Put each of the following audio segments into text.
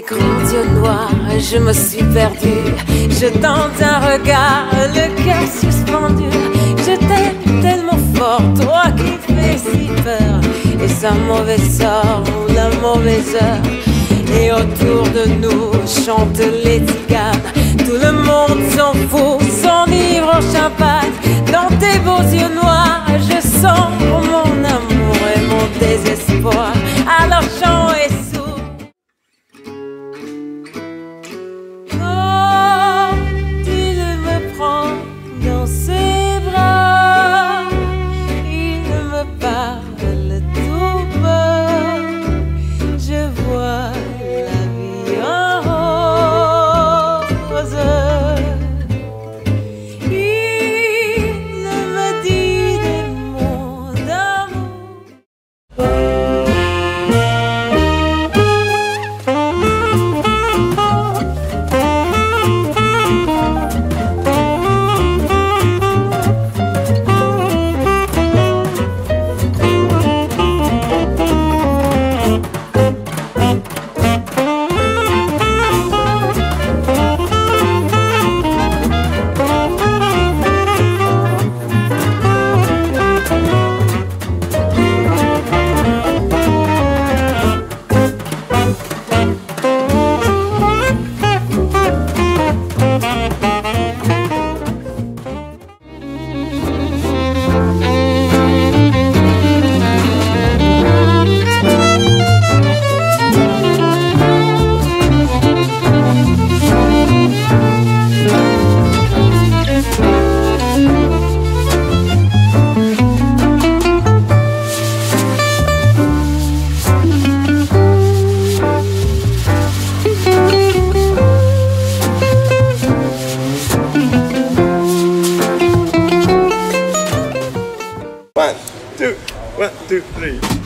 tes grands yeux noirs, je me suis perdue. Je tente un regard, le cœur suspendu. Je t'aime tellement fort, toi qui fais si peur. Et sa mauvais sort la mauvaise heure. Et autour de nous chantent les tiganes. Tout le monde s'en fout, s'enivre en champagne. Dans tes beaux yeux noirs, two, three.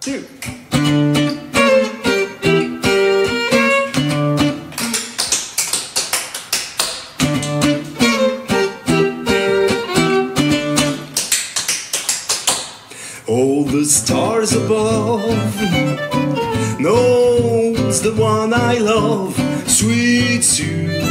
Two. All the stars above knows the one I love, sweet Suzanne.